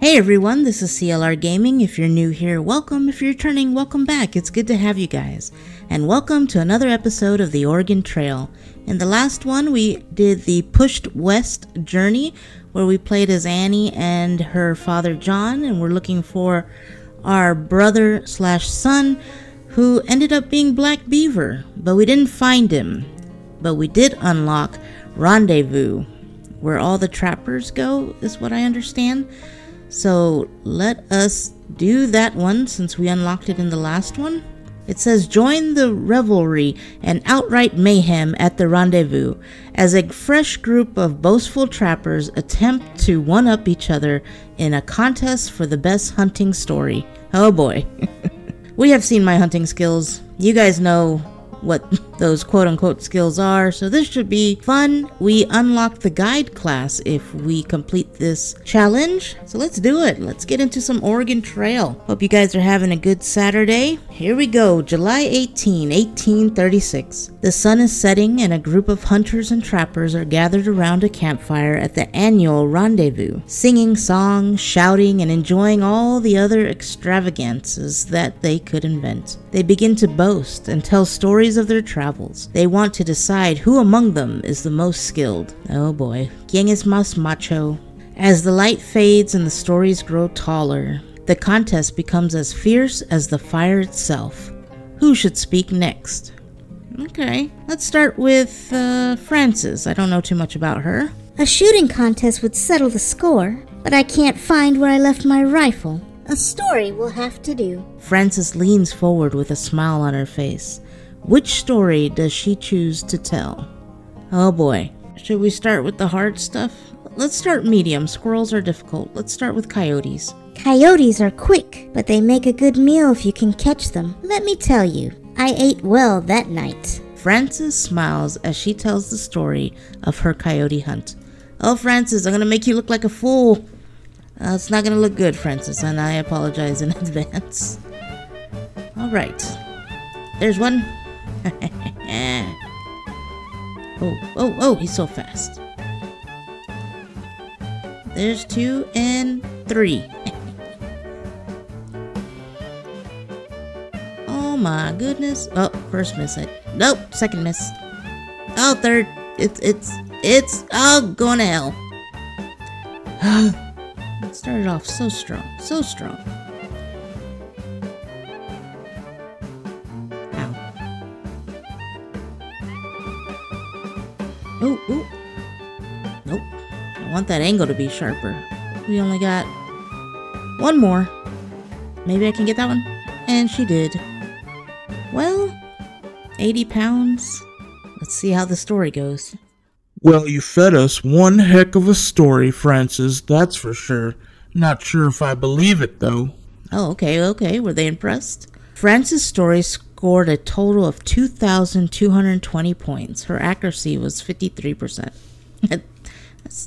Hey everyone, this is CLR Gaming. If you're new here, welcome. If you're returning, welcome back. It's good to have you guys. And welcome to another episode of the Oregon Trail. In the last one, we did the Pushed West journey, where we played as Annie and her father John, and we're looking for our brother slash son, who ended up being Black Beaver, but we didn't find him. But we did unlock Rendezvous, where all the trappers go, is what I understand. So let us do that one since we unlocked it in the last one. It says join the revelry and outright mayhem at the rendezvous as a fresh group of boastful trappers attempt to one up each other in a contest for the best hunting story. Oh boy. we have seen my hunting skills. You guys know what those quote unquote skills are, so this should be fun. We unlock the guide class if we complete this challenge. So let's do it. Let's get into some Oregon Trail. Hope you guys are having a good Saturday. Here we go, July 18, 1836. The sun is setting and a group of hunters and trappers are gathered around a campfire at the annual rendezvous, singing songs, shouting, and enjoying all the other extravagances that they could invent. They begin to boast and tell stories of their travels. They want to decide who among them is the most skilled. Oh boy. ¿Quién es más macho? As the light fades and the stories grow taller, the contest becomes as fierce as the fire itself. Who should speak next? Okay, let's start with uh, Frances. I don't know too much about her. A shooting contest would settle the score, but I can't find where I left my rifle. A story will have to do. Frances leans forward with a smile on her face. Which story does she choose to tell? Oh boy. Should we start with the hard stuff? Let's start medium. Squirrels are difficult. Let's start with coyotes. Coyotes are quick, but they make a good meal if you can catch them. Let me tell you, I ate well that night. Frances smiles as she tells the story of her coyote hunt. Oh, Frances, I'm gonna make you look like a fool. Uh, it's not gonna look good, Frances, and I apologize in advance. Alright. There's one. oh, oh, oh, he's so fast. There's two and three. oh my goodness. Oh, first miss it. Nope, second miss. Oh, third. It's, it's, it's, oh, going to hell. it started off so strong, so strong. Ooh, ooh. Nope. I want that angle to be sharper. We only got one more. Maybe I can get that one? And she did. Well, 80 pounds. Let's see how the story goes. Well, you fed us one heck of a story, Frances, that's for sure. Not sure if I believe it, though. Oh, okay, okay. Were they impressed? Frances' story scored a total of 2,220 points. Her accuracy was 53%.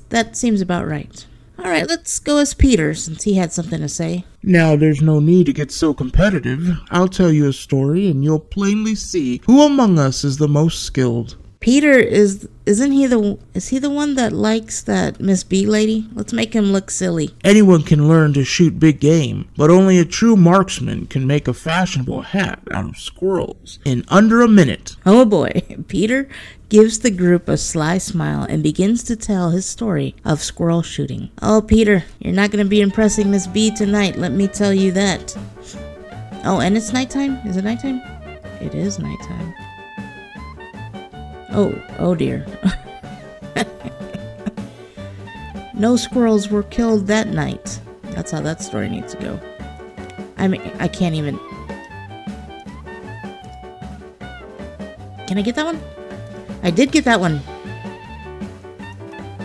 that seems about right. All right, let's go as Peter since he had something to say. Now, there's no need to get so competitive. I'll tell you a story and you'll plainly see who among us is the most skilled. Peter is isn't he the is he the one that likes that Miss B lady? Let's make him look silly. Anyone can learn to shoot big game, but only a true marksman can make a fashionable hat out of squirrels in under a minute. Oh boy, Peter gives the group a sly smile and begins to tell his story of squirrel shooting. Oh, Peter, you're not going to be impressing Miss B tonight, let me tell you that. Oh, and it's nighttime? Is it nighttime? It is nighttime. Oh, oh dear. no squirrels were killed that night. That's how that story needs to go. I mean, I can't even... Can I get that one? I did get that one.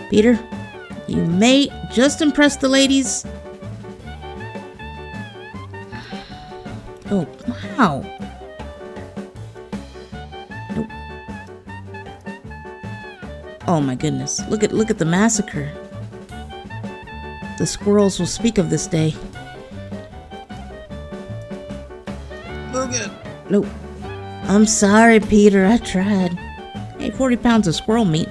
Peter, you may just impress the ladies. Oh, wow. Oh my goodness. Look at look at the massacre. The squirrels will speak of this day. Look at Nope. I'm sorry, Peter. I tried. Hey, 40 pounds of squirrel meat.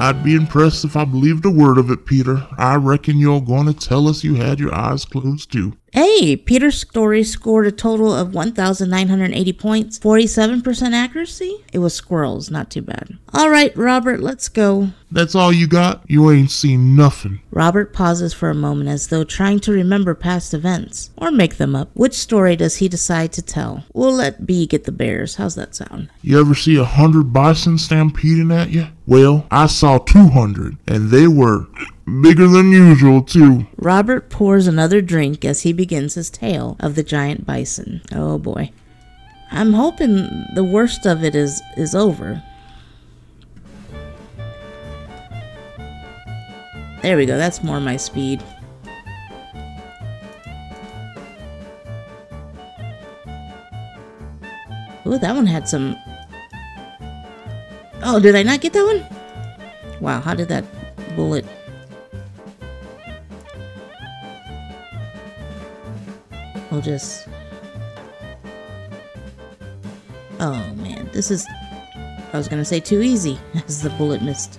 I'd be impressed if I believed a word of it, Peter. I reckon you're going to tell us you had your eyes closed too. Hey, Peter's story scored a total of 1,980 points, 47% accuracy. It was squirrels, not too bad. All right, Robert, let's go. That's all you got? You ain't seen nothing. Robert pauses for a moment as though trying to remember past events or make them up. Which story does he decide to tell? We'll let B get the bears. How's that sound? You ever see a hundred bison stampeding at you? Well, I saw 200, and they were bigger than usual, too. Robert pours another drink as he begins his tale of the giant bison. Oh boy. I'm hoping the worst of it is is over. There we go. That's more my speed. Ooh, that one had some... Oh, did I not get that one? Wow, how did that bullet... We'll just... Oh, man. This is... I was gonna say too easy, as the bullet missed.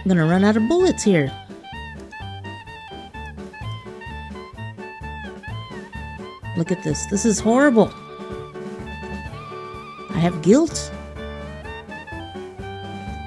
I'm gonna run out of bullets here. Look at this. This is horrible. I have guilt.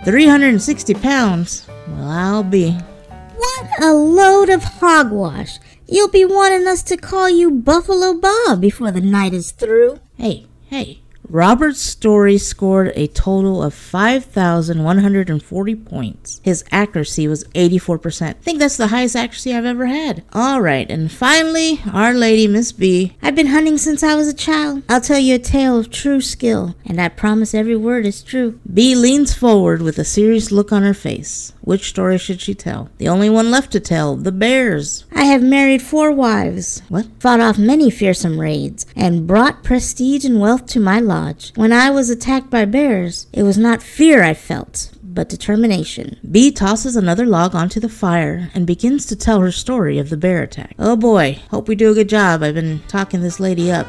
360 pounds. Well, I'll be. What a load of hogwash. You'll be wanting us to call you Buffalo Bob before the night is through. Hey, hey. Robert's story scored a total of 5,140 points. His accuracy was 84%. I think that's the highest accuracy I've ever had. Alright, and finally, Our Lady Miss B. I've been hunting since I was a child. I'll tell you a tale of true skill, and I promise every word is true. B leans forward with a serious look on her face. Which story should she tell? The only one left to tell, the bears. I have married four wives. What? Fought off many fearsome raids, and brought prestige and wealth to my lodge. When I was attacked by bears, it was not fear I felt, but determination. B tosses another log onto the fire and begins to tell her story of the bear attack. Oh boy, hope we do a good job. I've been talking this lady up.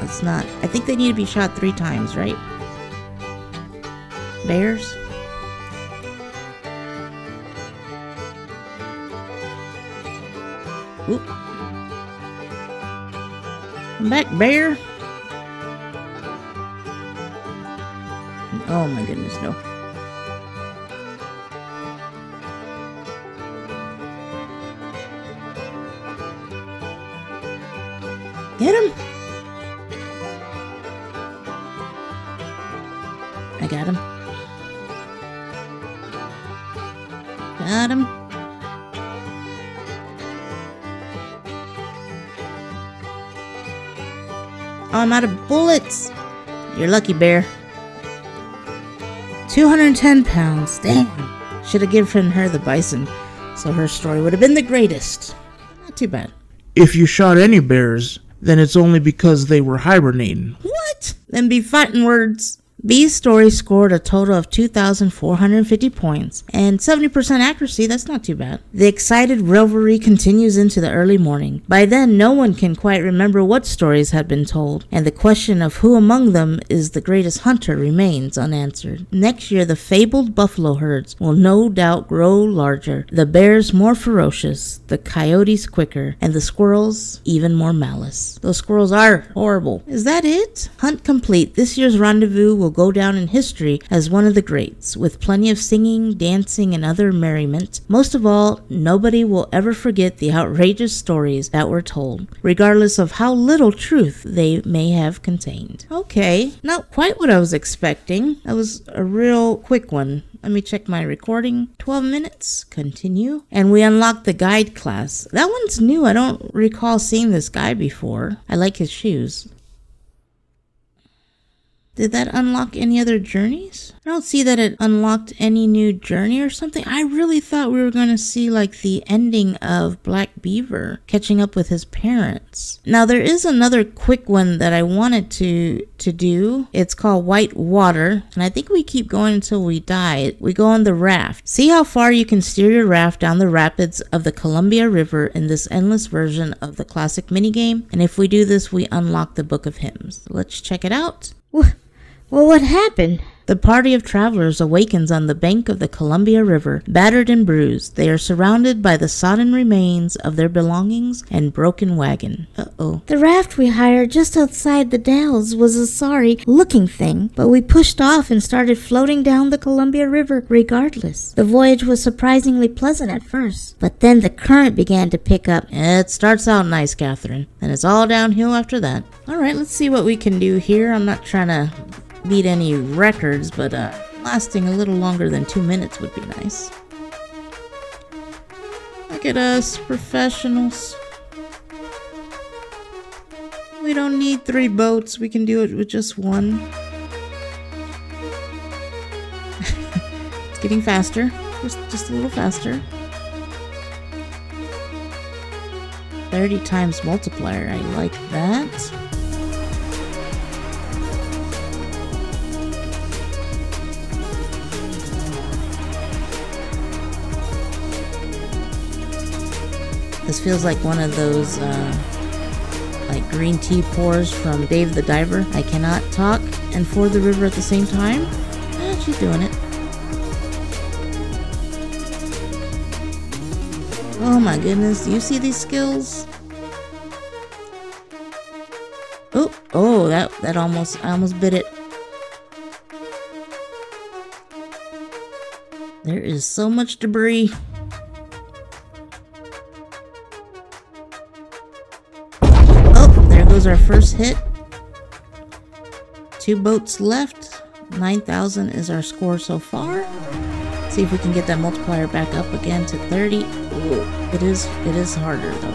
Let's not. I think they need to be shot three times, right? Bears? Oop. Come back, bear. Oh my goodness, no. Get him! I got him. Got him. Oh, I'm out of bullets. You're lucky, bear. 210 pounds. Damn. Should have given her the bison, so her story would have been the greatest. Not too bad. If you shot any bears, then it's only because they were hibernating. What? Then be fighting words. B's story scored a total of 2,450 points and 70% accuracy. That's not too bad. The excited revelry continues into the early morning. By then, no one can quite remember what stories had been told, and the question of who among them is the greatest hunter remains unanswered. Next year, the fabled buffalo herds will no doubt grow larger, the bears more ferocious, the coyotes quicker, and the squirrels even more malice. Those squirrels are horrible. Is that it? Hunt complete. This year's rendezvous will go down in history as one of the greats, with plenty of singing, dancing, and other merriment. Most of all, nobody will ever forget the outrageous stories that were told, regardless of how little truth they may have contained. Okay, not quite what I was expecting. That was a real quick one. Let me check my recording. 12 minutes. Continue. And we unlock the guide class. That one's new. I don't recall seeing this guy before. I like his shoes. Did that unlock any other journeys? I don't see that it unlocked any new journey or something. I really thought we were going to see like the ending of Black Beaver catching up with his parents. Now there is another quick one that I wanted to to do. It's called White Water, and I think we keep going until we die. We go on the raft. See how far you can steer your raft down the rapids of the Columbia River in this endless version of the classic minigame. And if we do this, we unlock the Book of Hymns. Let's check it out. Well, what happened? The party of travelers awakens on the bank of the Columbia River, battered and bruised. They are surrounded by the sodden remains of their belongings and broken wagon. Uh oh. The raft we hired just outside the Dalles was a sorry looking thing, but we pushed off and started floating down the Columbia River regardless. The voyage was surprisingly pleasant at first, but then the current began to pick up. It starts out nice, Catherine, and it's all downhill after that. All right, let's see what we can do here. I'm not trying to beat any records, but uh, lasting a little longer than two minutes would be nice. Look at us, professionals. We don't need three boats. We can do it with just one. it's getting faster. Just, just a little faster. 30 times multiplier. I like that. This feels like one of those uh, like green tea pours from Dave the Diver. I cannot talk and ford the river at the same time. Eh, she's doing it. Oh my goodness, do you see these skills? Oh, oh, that that almost I almost bit it. There is so much debris. Our first hit. Two boats left. 9,000 is our score so far. See if we can get that multiplier back up again to 30. Ooh, it is it is harder though.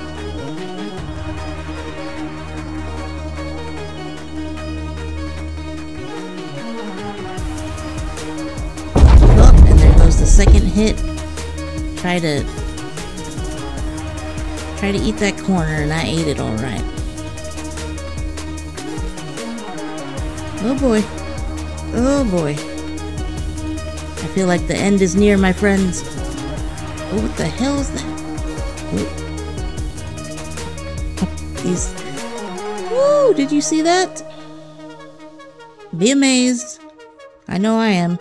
And there goes the second hit. Try to try to eat that corner and I ate it alright. Oh boy. Oh boy. I feel like the end is near, my friends. Oh, what the hell is that? These. Woo! Did you see that? Be amazed. I know I am.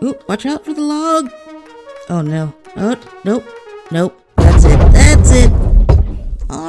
Ooh, watch out for the log. Oh no. Oh, nope. Nope.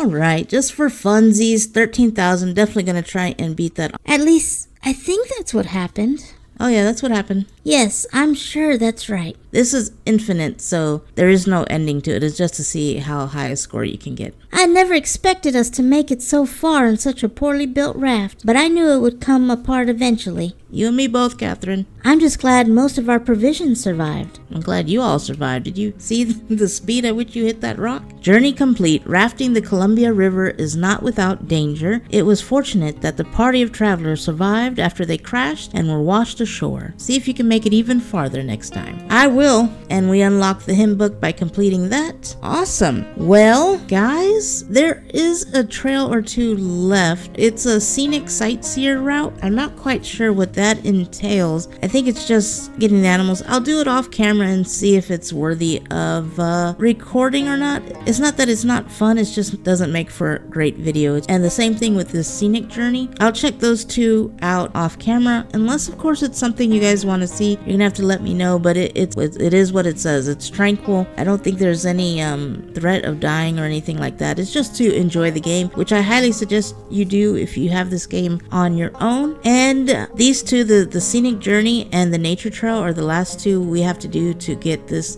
Alright, just for funsies, 13,000. Definitely gonna try and beat that. At least, I think that's what happened. Oh yeah, that's what happened. Yes, I'm sure that's right. This is infinite, so there is no ending to it. It's just to see how high a score you can get. I never expected us to make it so far in such a poorly built raft, but I knew it would come apart eventually. You and me both, Catherine. I'm just glad most of our provisions survived. I'm glad you all survived. Did you see the speed at which you hit that rock? Journey complete. Rafting the Columbia River is not without danger. It was fortunate that the party of travelers survived after they crashed and were washed ashore. See if you can make it even farther next time. I will, and we unlock the hymn book by completing that. Awesome. Well, guys, there is a trail or two left. It's a scenic sightseer route. I'm not quite sure what that entails. I think it's just getting the animals. I'll do it off camera and see if it's worthy of uh, recording or not. It's not that it's not fun, it just doesn't make for great video. And the same thing with the scenic journey. I'll check those two out off camera, unless, of course, it's something you guys want to see. You're gonna have to let me know, but it, it, it is what it says. It's tranquil. I don't think there's any um, threat of dying or anything like that. It's just to enjoy the game, which I highly suggest you do if you have this game on your own. And these two, the, the scenic journey and the nature trail, are the last two we have to do to get this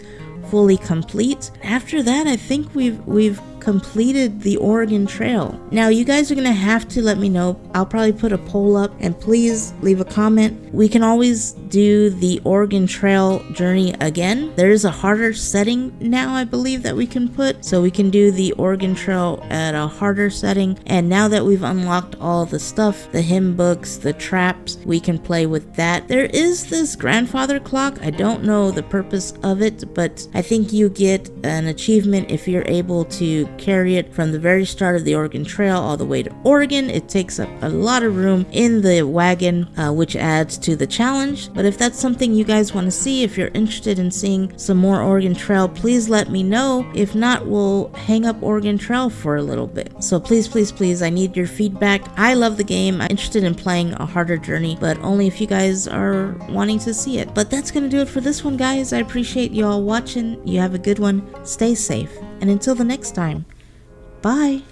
fully complete. After that, I think we've we've completed the Oregon Trail. Now, you guys are going to have to let me know. I'll probably put a poll up and please leave a comment. We can always do the Oregon Trail journey again. There is a harder setting now, I believe, that we can put. So we can do the Oregon Trail at a harder setting. And now that we've unlocked all the stuff, the hymn books, the traps, we can play with that. There is this grandfather clock. I don't know the purpose of it, but I think you get an achievement if you're able to carry it from the very start of the Oregon Trail all the way to Oregon. It takes up a lot of room in the wagon, uh, which adds to the challenge. But if that's something you guys want to see, if you're interested in seeing some more Oregon Trail, please let me know. If not, we'll hang up Oregon Trail for a little bit. So please, please, please, I need your feedback. I love the game. I'm interested in playing a harder journey, but only if you guys are wanting to see it. But that's going to do it for this one, guys. I appreciate you all watching. You have a good one. Stay safe. And until the next time, bye.